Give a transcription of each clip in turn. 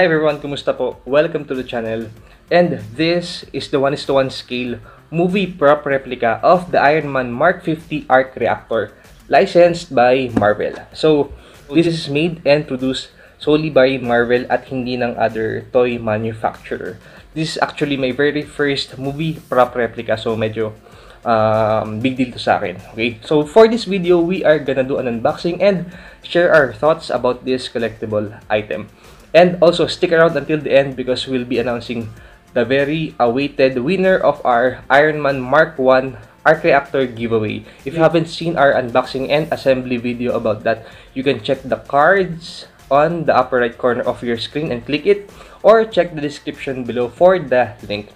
Hi everyone, kumusta po? Welcome to the channel. And this is the 1 is to 1 scale movie prop replica of the Iron Man Mark 50 arc reactor licensed by Marvel. So, this is made and produced solely by Marvel at hindi ng other toy manufacturer. This is actually my very first movie prop replica so medyo um, big deal to sa akin. Okay, so for this video, we are gonna do an unboxing and share our thoughts about this collectible item. And also, stick around until the end because we'll be announcing the very awaited winner of our Ironman Mark 1 Arc Reactor giveaway. If you haven't seen our unboxing and assembly video about that, you can check the cards on the upper right corner of your screen and click it or check the description below for the link.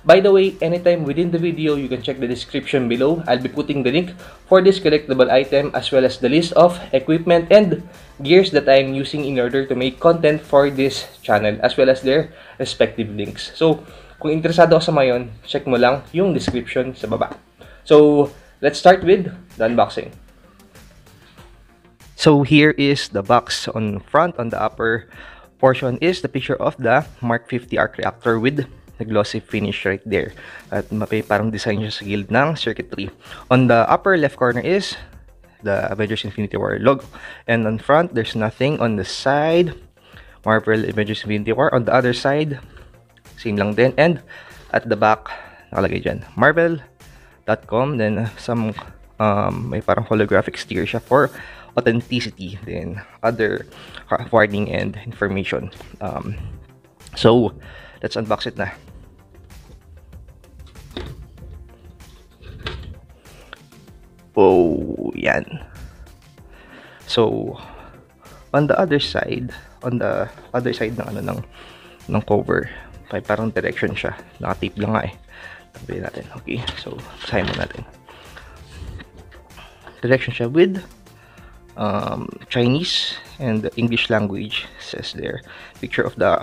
By the way, anytime within the video, you can check the description below. I'll be putting the link for this collectible item as well as the list of equipment and gears that I'm using in order to make content for this channel as well as their respective links. So, kung interesado ka sa mayon, check mo lang yung description sa baba. So, let's start with the unboxing. So, here is the box on front, on the upper portion is the picture of the Mark 50 arc reactor with glossy finish right there. At may parang design siya sa guild ng circuitry. On the upper left corner is the Avengers Infinity War logo. And on front, there's nothing. On the side, Marvel Avengers Infinity War. On the other side, same lang din. And at the back, nakalagay dyan, marvel.com. Then some, um, may parang holographic sticker siya for authenticity. Then other warning and information. Um, so, let's unbox it na. Oh, yan. So, on the other side, on the other side ng ano ng ng cover, may parang direction siya. Naka-tape lang nga eh. Tabi natin. Okay. So, basahin mo natin. Direction siya with um, Chinese and English language says there. Picture of the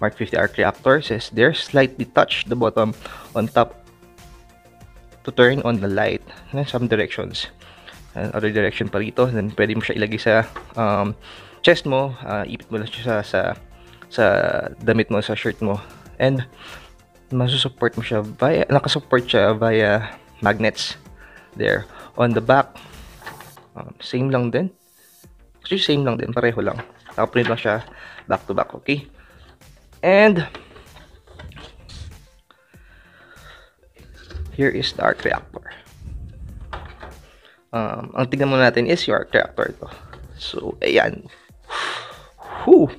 Mark 50 arc reactor says there. Slightly touch the bottom on top to turn on the light in some directions. And other direction pa rito then pwede mo siya ilagay sa um, chest mo. Uh, ipit mo lang siya sa, sa sa damit mo sa shirt mo. And masusupport mo siya via nakasupport siya via magnets there. On the back um, same lang din. Actually same lang din pareho lang. Nakaprint lang siya back to back okay? And here is the arc reactor. Um, ang tignan mo natin is yung arc reactor ito. So, ayan. Whew!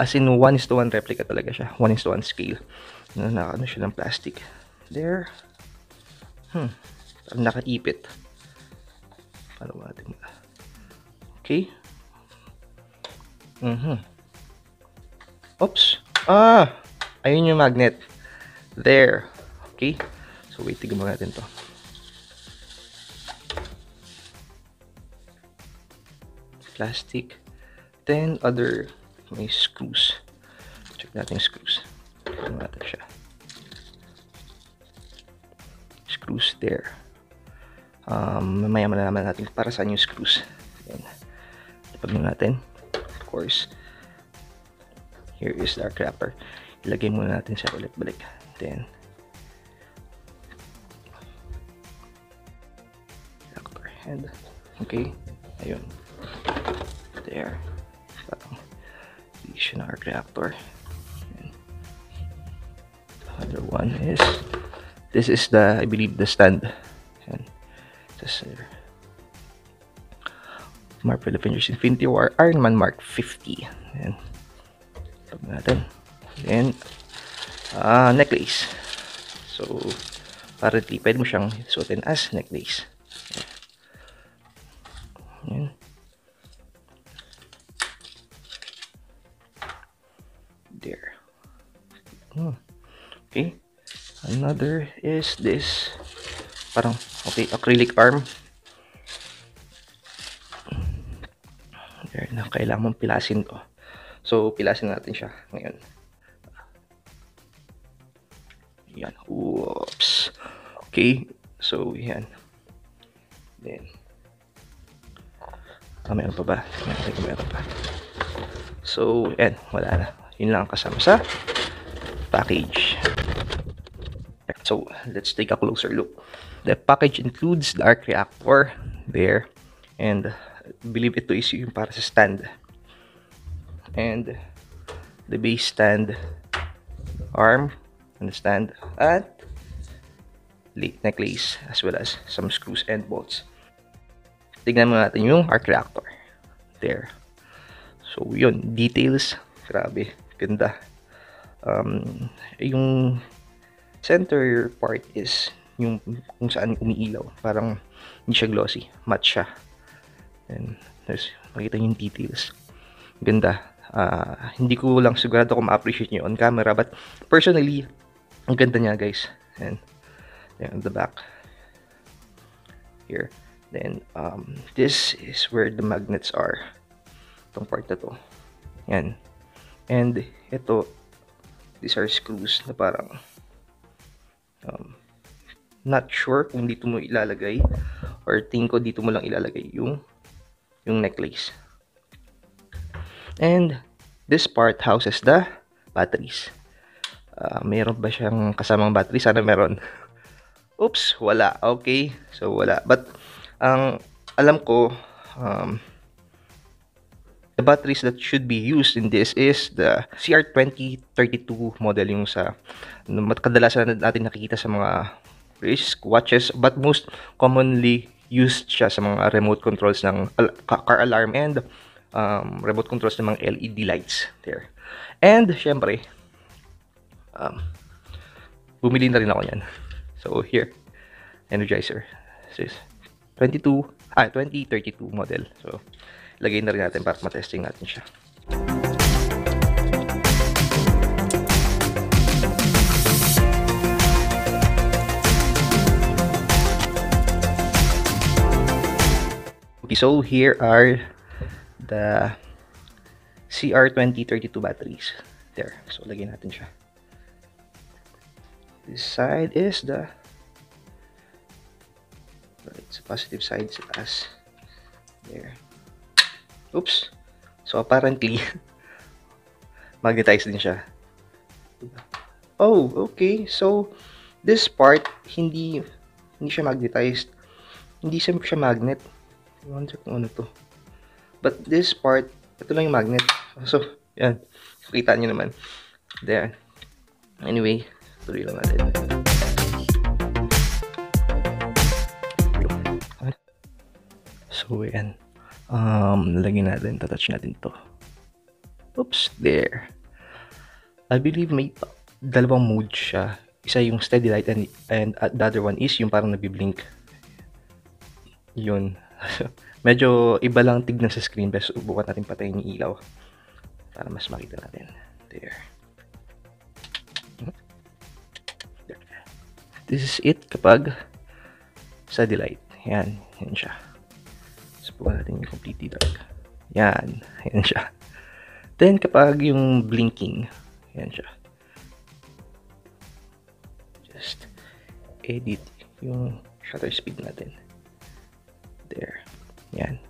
As in, 1 is to 1 replica talaga siya. 1 is to 1 scale. Na, siya ng plastic. There. Hmm. Parang nakaipit. Paano ba natin Okay. Mm-hmm. Oops. Ah! Ayun yung magnet. There. Okay. So, wait, tignan natin to. Plastic. Then, other, may screws. Check natin screws. Tignan natin siya. Screws there. Um, mamaya malalaman natin para saan yung screws. Then, tapag natin. Of course, here is the crapper. Ilagay muna natin siya ulit balik. Then, and okay ayun. There. Parang arc reactor and the other one is this is the I believe the stand. And this there Marvel Avengers Infinity War Iron Man Mark 50 and tab natin. Then uh, necklace. So apparently pwede mo siyang suotin as necklace Another is this. Parang, okay, acrylic arm. There na, kailangan mong pilasin to. So, pilasin natin siya ngayon. Yan. Whoops. Okay. So, yan. Then, Ah, meron pa ba? Meron pa. So, yan, wala na. Yun lang ang kasama sa package. So, let's take a closer look. The package includes the arc reactor there and I believe ito is yung para sa stand. And the base stand arm and the stand at necklace as well as some screws and bolts. Tignan mo natin yung arc reactor. There. So, yun. Details. Grabe. Ganda. Um, yung center part is yung kung saan umiilaw. Parang hindi siya glossy. Matte siya. And there's, makita yung details. Ganda. Uh, hindi ko lang sigurado kung ma-appreciate nyo on camera. But personally, ang ganda niya guys. And then the back. Here. Then, um, this is where the magnets are. Itong part na to. Yan. And, ito, these are screws na parang, um, not sure kung dito mo ilalagay or tingin ko dito mo lang ilalagay yung yung necklace. And, this part houses the batteries. Uh, meron ba siyang kasamang battery? Sana meron. Oops, wala. Okay. So, wala. But, ang alam ko, um, the batteries that should be used in this is the CR2032 model yung sa kadalasan natin nakikita sa mga wrist watches but most commonly used siya sa mga remote controls ng car alarm and um, remote controls ng mga LED lights there. And syempre um, bumili na rin ako niyan. So here Energizer. This is 22, ah, 2032 model. So, lagay na rin natin para matesting natin siya. Okay, so here are the CR2032 batteries. There. So, lagay natin siya. This side is the right sa positive side sa taas there oops. So apparently magnetized din siya. Oh okay. So this part hindi hindi siya magnetized. Hindi siya, siya magnet. Wonder kung ano to? But this part ito lang yung magnet. So yan. Kita nyo naman. There. Anyway tuloy lang natin. So, yan. Um, lagyan natin, tatouch natin to. Oops, there. I believe may dalawang mode siya. Isa yung steady light and, and uh, the other one is yung parang nabiblink. Yun. Medyo iba lang tignan sa screen pero subukan natin patayin yung ilaw para mas makita natin. There. This is it kapag steady light. Yan. Yan siya. Subukan natin yung completely dark. Yan. Yan siya. Then, kapag yung blinking, yan siya. Just edit yung shutter speed natin. There. Yan.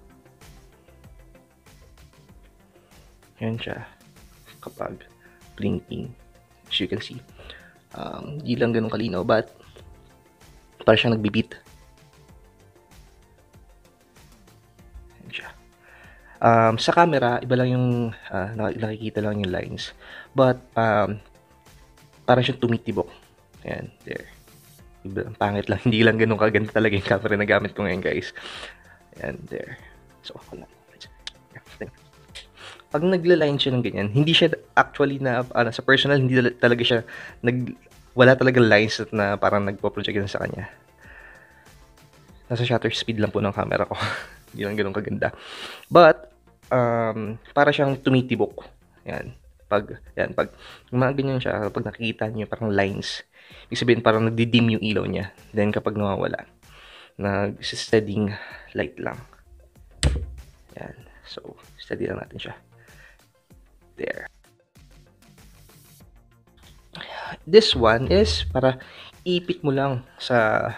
Yan siya. Kapag blinking. As you can see. Um, di lang ganun kalinaw, but para siyang nagbibit. Um, sa camera, iba lang yung uh, nakikita lang yung lines. But, um, parang siyang tumitibok. Ayan, there. Ang pangit lang. Hindi lang ganun kaganda talaga yung camera na gamit ko ngayon, guys. Ayan, there. So, ako lang. Pag nagla-line siya ng ganyan, hindi siya actually na, uh, sa personal, hindi talaga siya, nag, wala talaga lines na parang nagpo-project sa kanya. Nasa shutter speed lang po ng camera ko. Hindi lang ganun kaganda. But, um, para siyang tumitibok. Yan. Pag, yan, pag, mga ganyan siya, pag nakikita niyo parang lines, ibig sabihin parang nagdidim yung ilaw niya. Then, kapag nawawala, nag-steadying light lang. Yan. So, steady lang natin siya. There. This one is para ipit mo lang sa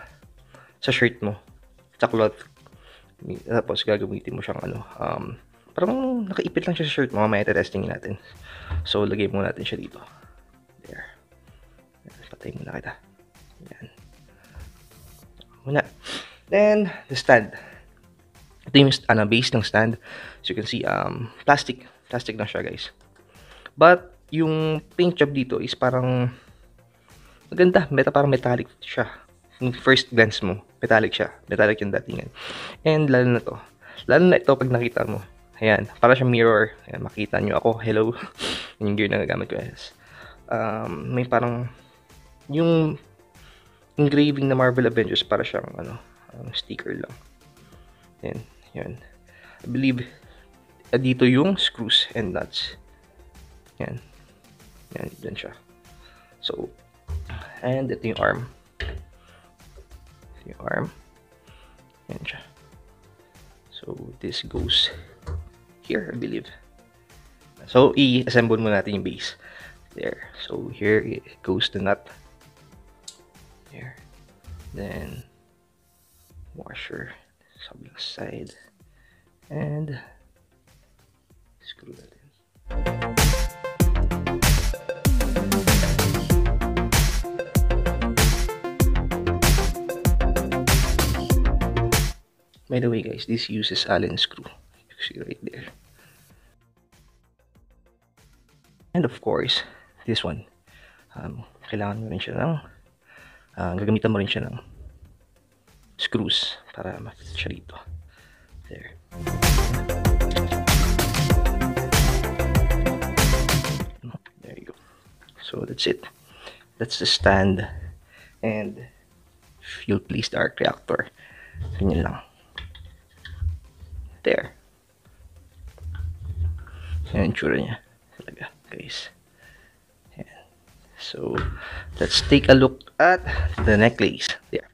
sa shirt mo, sa cloth tapos gagamitin mo siyang ano, um, parang nakaipit lang siya sa shirt mo. Mamaya testingin natin. So, lagay muna natin siya dito. There. Patay muna kita. Yan. Muna. Then, the stand. Ito yung ano, base ng stand. So, you can see, um, plastic. Plastic lang siya, guys. But, yung paint job dito is parang maganda. Meta, parang metallic siya. Yung first glance mo, metallic siya. Metallic yung datingan. And, lalo na to. Lalo na ito pag nakita mo. Ayan, para siya mirror. Ayan, makita nyo ako. Hello. yung gear na gagamit ko. Yes. Um, may parang, yung engraving na Marvel Avengers para siyang, ano, um, sticker lang. Ayan, yan. I believe, uh, dito yung screws and nuts. Yan. Yan, dyan siya. So, and ito yung arm. Yung arm. and. So, this goes here, I believe. So, i-assemble muna natin yung base. There. So, here it goes the nut. There. Then, washer sa side. And, screw that in. By the way guys, this uses Allen screw. You see right there. And of course, this one. Um, kailangan mo rin siya ng, uh, gagamitan mo rin siya ng screws para ma-fit siya dito. There. There you go. So that's it. That's the stand and fuel please the arc reactor. Ganyan lang. There. Yan yung tsura niya. Talaga, guys. Yan. So, let's take a look at the necklace. There.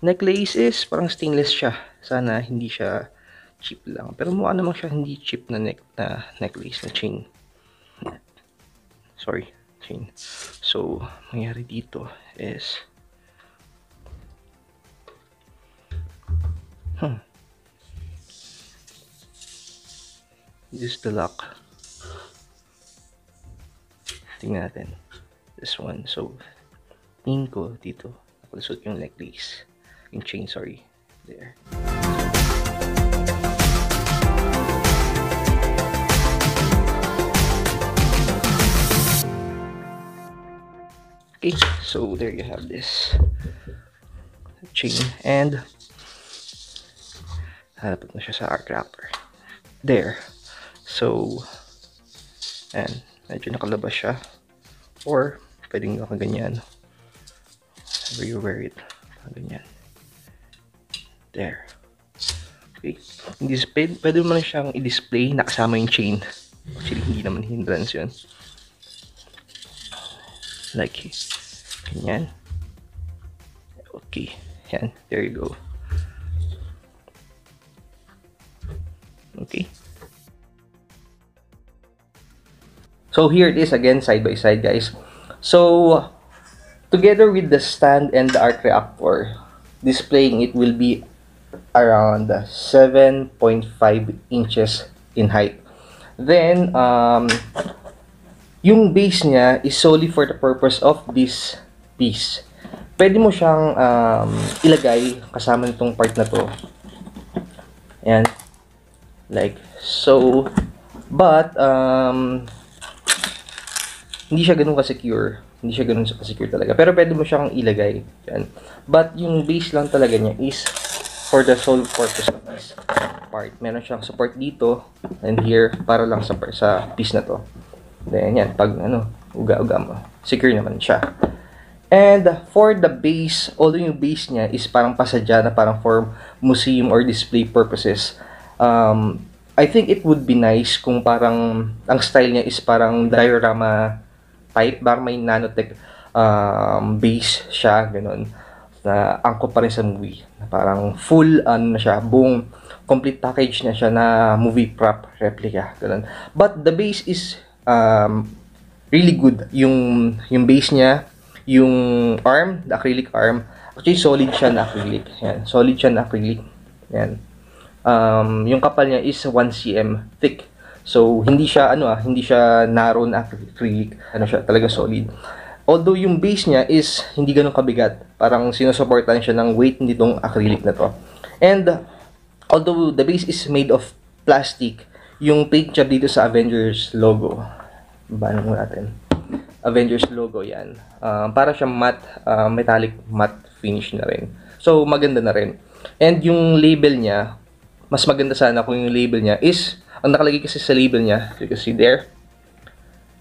Necklace is parang stainless siya. Sana hindi siya cheap lang. Pero mukha naman siya hindi cheap na, neck, na necklace, na chain. Sorry, chain. So, mangyari dito is This is the lock. Tingnan natin. This one. So, tingin ko dito. Nakalusot yung necklace. Yung chain, sorry. There. Okay, so there you have this chain and Hanapot na siya sa arc wrapper. There. So, and medyo nakalabas siya. Or, pwedeng nakaganyan. Wherever you wear it. Ganyan. There. Okay. Display, pwede mo na siyang i-display na kasama yung chain. Actually, hindi naman hindrance yun. Like, ganyan. Okay. Yan. There you go. Okay. So here it is again side by side guys. So together with the stand and the arc reactor, displaying it will be around 7.5 inches in height. Then um, yung base niya is solely for the purpose of this piece. Pwede mo siyang um, ilagay kasama nitong part na to. Ayan. Like, so, but, um, hindi siya ganun ka-secure. Hindi siya ganun ka-secure talaga. Pero pwede mo siyang ilagay. Yan. But, yung base lang talaga niya is for the sole purpose of this part. Meron siyang support dito and here para lang sa, sa piece na to. Then, yan. Pag, ano, uga-uga mo. Secure naman siya. And for the base, although yung base niya is parang pasadya na parang for museum or display purposes, um, I think it would be nice kung parang ang style niya is parang diorama type, parang may nanotech um, base siya, ganun, na angkop pa rin sa movie. Parang full, ano na siya, buong complete package na siya na movie prop replica, ganun. But the base is um, really good. Yung, yung base niya, yung arm, the acrylic arm, actually solid siya na acrylic. Yan, solid siya na acrylic. Yan. Um, yung kapal niya is 1 cm thick. So, hindi siya, ano ah, hindi siya narrow na acrylic. Ano siya, talaga solid. Although yung base niya is hindi ganun kabigat. Parang sinusuportahan siya ng weight nitong acrylic na to. And, although the base is made of plastic, yung paint job dito sa Avengers logo. Baano mo natin? Avengers logo yan. Uh, para siya matte, uh, metallic matte finish na rin. So, maganda na rin. And yung label niya, mas maganda sana kung yung label niya is, ang nakalagay kasi sa label niya, you can see there,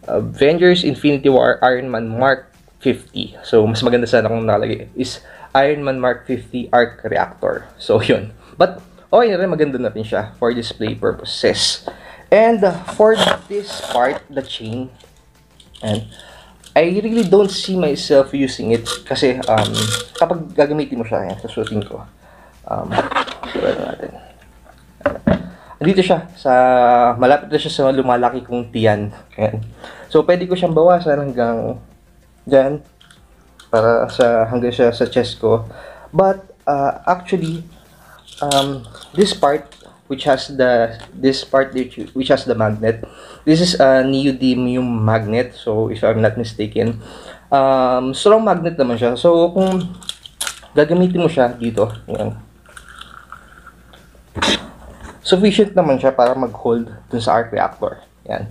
Avengers Infinity War Iron Man Mark 50. So, mas maganda sana kung nakalagay is Iron Man Mark 50 Arc Reactor. So, yun. But, okay na rin, maganda na rin siya for display purposes. And uh, for this part, the chain, and I really don't see myself using it kasi um, kapag gagamitin mo siya yan, sa shooting ko, um, sure natin. Dito siya, sa, malapit na siya sa lumalaki kong tiyan. Ayan. So, pwede ko siyang bawasan hanggang dyan, para sa, hanggang siya sa chest ko. But, uh, actually, um, this part, which has the, this part which has the magnet, this is a neodymium magnet. So, if I'm not mistaken, um, strong magnet naman siya. So, kung gagamitin mo siya dito, yan, sufficient naman siya para mag-hold dun sa arc reactor. Yan.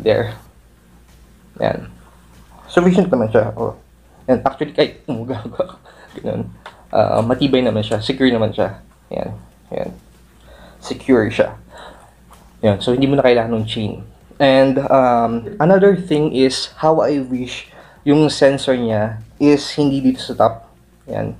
There. Yan. Sufficient naman siya. Oh. Yan. Actually, kahit umuga ka. Ganun. Uh, matibay naman siya. Secure naman siya. Yan. Yan. Secure siya. Yan. So, hindi mo na kailangan ng chain. And, um, another thing is how I wish yung sensor niya is hindi dito sa top. Yan.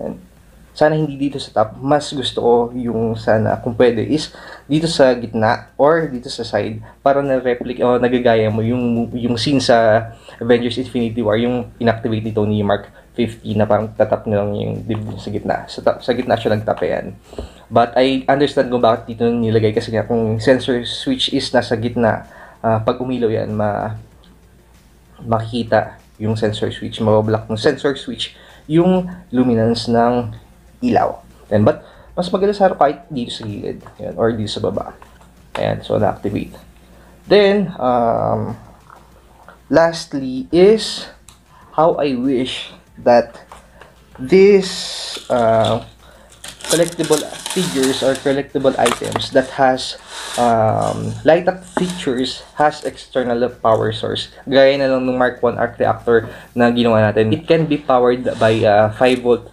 Yan sana hindi dito sa top. Mas gusto ko yung sana, kung pwede, is dito sa gitna or dito sa side para na-replicate o nagagaya mo yung, yung scene sa Avengers Infinity War, yung inactivate ni Tony Mark 50 na parang tatap na lang yung dibdib sa gitna. Sa, sa gitna siya nagtape yan. But I understand kung bakit dito nilagay kasi nga kung sensor switch is nasa gitna, uh, pag umilaw yan, ma makikita yung sensor switch, mabablock ng sensor switch yung luminance ng ilaw. Then, but, mas maganda sa kahit dito sa gilid. Yan, or dito sa baba. Ayan, so na-activate. Then, um, lastly is how I wish that this uh, collectible figures or collectible items that has um, light up features has external power source. Gaya na lang ng Mark 1 arc reactor na ginawa natin. It can be powered by a 5 volt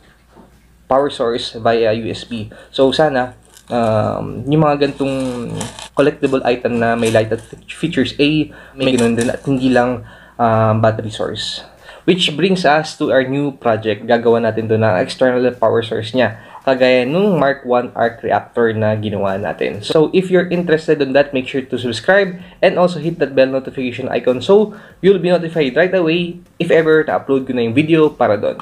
power source via USB. So sana um, yung mga gantong collectible item na may lighted features ay may ganun din at hindi lang um, battery source. Which brings us to our new project. Gagawa natin doon ng external power source niya. Kagaya nung Mark 1 arc reactor na ginawa natin. So, if you're interested in that, make sure to subscribe and also hit that bell notification icon so you'll be notified right away if ever na-upload ko na yung video para doon.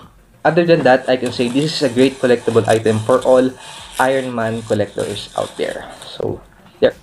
Other than that, I can say this is a great collectible item for all Iron Man collectors out there. So, there.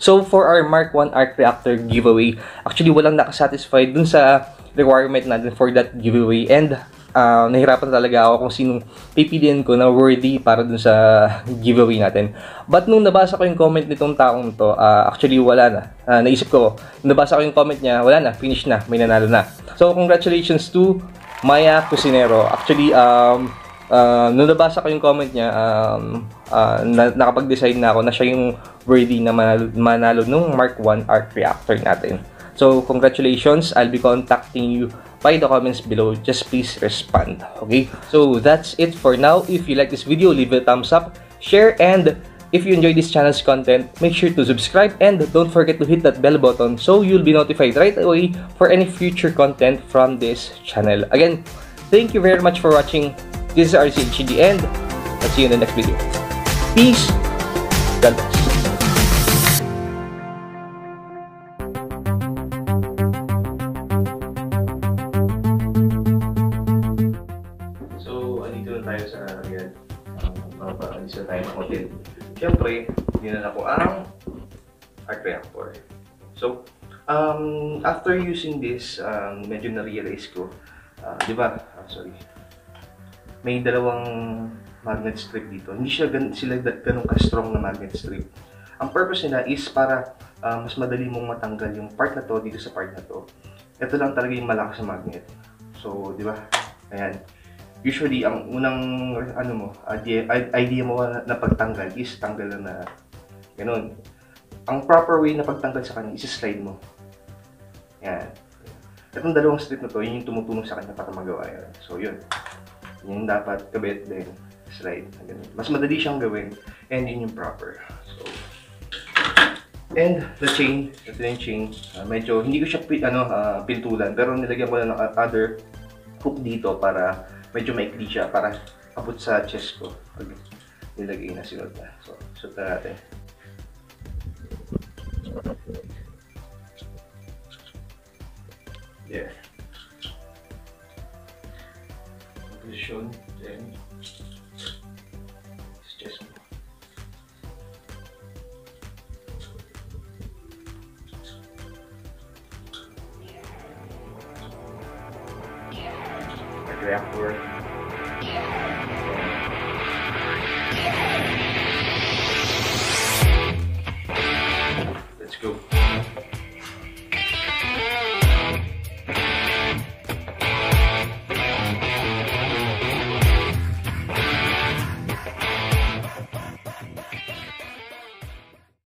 So, for our Mark 1 Arc Reactor giveaway, actually walang nakasatisfied dun sa requirement natin for that giveaway. And, uh, nahirapan talaga ako kung sinong pipiliin ko na worthy para dun sa giveaway natin. But nung nabasa ko yung comment nitong taong to, uh, actually wala na. Uh, naisip ko, nung nabasa ko yung comment niya, wala na, finish na, may nanalo na. So, congratulations to Maya Cusinero. Actually, um, uh, nung nabasa ko yung comment niya, um, uh, na, nakapag-decide na ako na siya yung worthy na manalo, manalo nung Mark 1 Arc Reactor natin. So, congratulations. I'll be contacting you by the comments below. Just please respond. Okay? So, that's it for now. If you like this video, leave a thumbs up, share, and if you enjoy this channel's content, make sure to subscribe and don't forget to hit that bell button so you'll be notified right away for any future content from this channel. Again, thank you very much for watching. This is RCHD and I'll see you in the next video. Peace. God So, um, after using this, um, medyo na-realize ko, uh, di ba, ah, sorry, may dalawang magnet strip dito. Hindi siya gan sila ganun ka-strong na magnet strip. Ang purpose nila is para uh, mas madali mong matanggal yung part na to dito sa part na to. Ito lang talaga yung malakas na magnet. So, di ba? Ayan. Usually, ang unang ano mo, idea, idea mo na, na pagtanggal is tanggal na ganun. Ang proper way na pagtanggal sa kanya is slide mo. Yan. Itong dalawang strip na to, yun yung tumutulong sa kanya para magawa yan. So, yun. Yung dapat kabit din slide ganun. Mas madali siyang gawin and yun yung proper. So, and the chain, ito yung chain, uh, medyo hindi ko siya ano, uh, pintulan pero nilagyan ko na ng other hook dito para medyo maikli siya para abot sa chest ko pag nilagay na sinod na. So, suot na natin. Yeah. Position, then